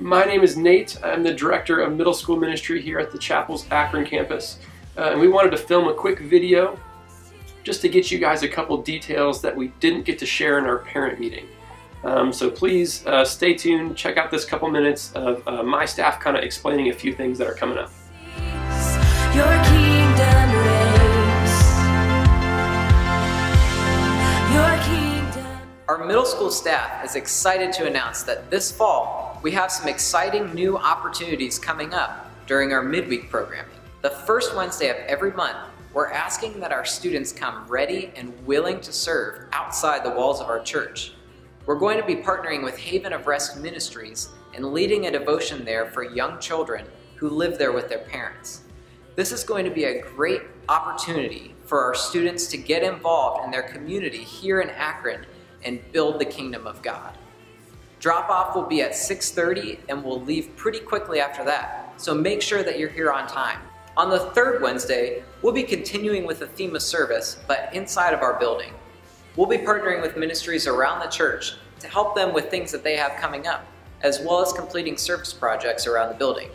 My name is Nate. I'm the Director of Middle School Ministry here at the Chapel's Akron campus. Uh, and we wanted to film a quick video just to get you guys a couple details that we didn't get to share in our parent meeting. Um, so please uh, stay tuned, check out this couple minutes of uh, my staff kind of explaining a few things that are coming up. School staff is excited to announce that this fall we have some exciting new opportunities coming up during our midweek programming. The first Wednesday of every month, we're asking that our students come ready and willing to serve outside the walls of our church. We're going to be partnering with Haven of Rest Ministries and leading a devotion there for young children who live there with their parents. This is going to be a great opportunity for our students to get involved in their community here in Akron and build the kingdom of God. Drop off will be at 6.30 and we'll leave pretty quickly after that, so make sure that you're here on time. On the third Wednesday, we'll be continuing with the theme of service, but inside of our building. We'll be partnering with ministries around the church to help them with things that they have coming up, as well as completing service projects around the building.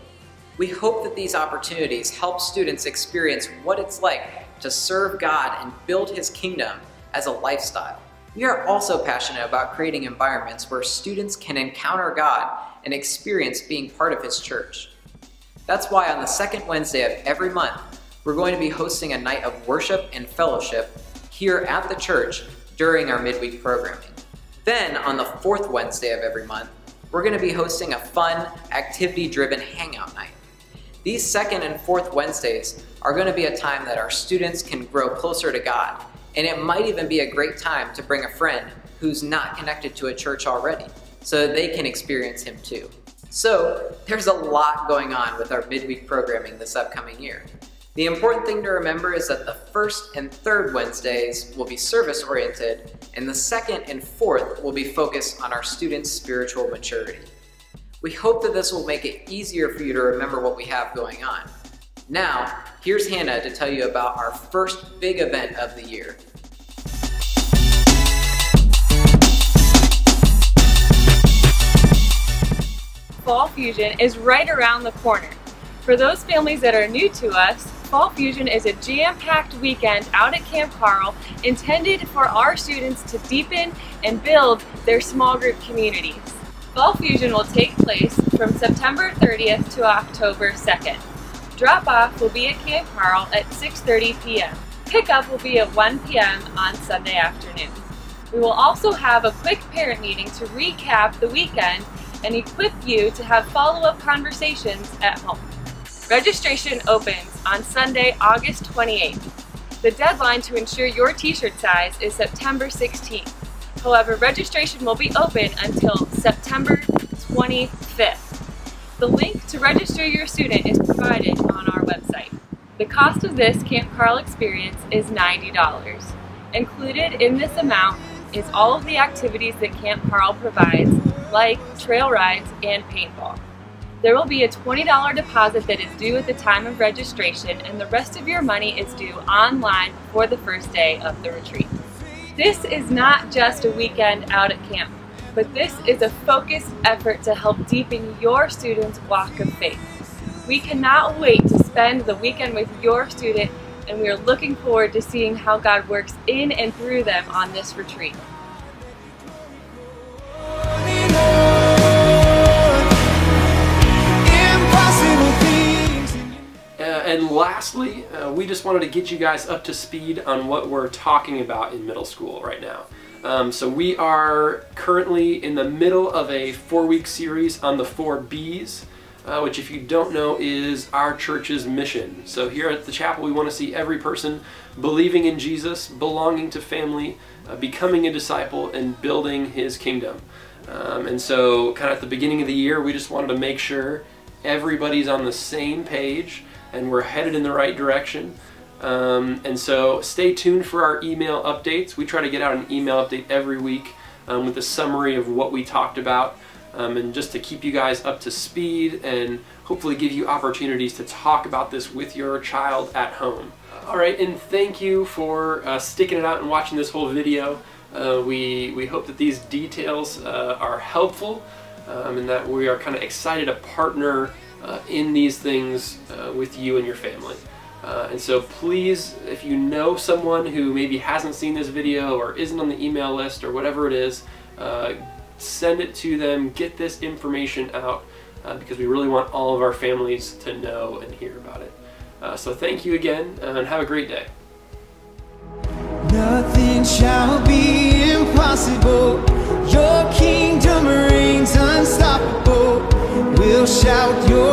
We hope that these opportunities help students experience what it's like to serve God and build His kingdom as a lifestyle. We are also passionate about creating environments where students can encounter God and experience being part of His church. That's why on the second Wednesday of every month, we're going to be hosting a night of worship and fellowship here at the church during our midweek programming. Then, on the fourth Wednesday of every month, we're going to be hosting a fun, activity driven hangout night. These second and fourth Wednesdays are going to be a time that our students can grow closer to God and it might even be a great time to bring a friend who's not connected to a church already so that they can experience him too. So there's a lot going on with our midweek programming this upcoming year. The important thing to remember is that the first and third Wednesdays will be service oriented, and the second and fourth will be focused on our students' spiritual maturity. We hope that this will make it easier for you to remember what we have going on. Now, here's Hannah to tell you about our first big event of the year. Fall Fusion is right around the corner. For those families that are new to us, Fall Fusion is a jam-packed weekend out at Camp Carl intended for our students to deepen and build their small group communities. Fall Fusion will take place from September 30th to October 2nd. Drop-off will be at Camp Carl at 6.30 p.m. Pickup will be at 1 p.m. on Sunday afternoon. We will also have a quick parent meeting to recap the weekend and equip you to have follow-up conversations at home. Registration opens on Sunday, August 28th. The deadline to ensure your t-shirt size is September 16th. However, registration will be open until September 25th. The link to register your student is provided on our website. The cost of this Camp Carl experience is $90. Included in this amount is all of the activities that Camp Carl provides, like trail rides and paintball. There will be a $20 deposit that is due at the time of registration and the rest of your money is due online before the first day of the retreat. This is not just a weekend out at camp but this is a focused effort to help deepen your students' walk of faith. We cannot wait to spend the weekend with your student and we are looking forward to seeing how God works in and through them on this retreat. Uh, and lastly, uh, we just wanted to get you guys up to speed on what we're talking about in middle school right now. Um, so we are currently in the middle of a four-week series on the four B's, uh, which if you don't know is our church's mission. So here at the chapel we want to see every person believing in Jesus, belonging to family, uh, becoming a disciple, and building his kingdom. Um, and so kind of at the beginning of the year we just wanted to make sure everybody's on the same page and we're headed in the right direction. Um, and so stay tuned for our email updates. We try to get out an email update every week um, with a summary of what we talked about um, and just to keep you guys up to speed and hopefully give you opportunities to talk about this with your child at home. All right, and thank you for uh, sticking it out and watching this whole video. Uh, we, we hope that these details uh, are helpful. um, and that we are kind of excited to partner uh, in these things uh, with you and your family. Uh, and so please, if you know someone who maybe hasn't seen this video or isn't on the email list or whatever it is, uh, send it to them, get this information out, uh, because we really want all of our families to know and hear about it. Uh, so thank you again, and have a great day. Nothing shall be impossible. Your kingdom reigns unstoppable. We'll shout your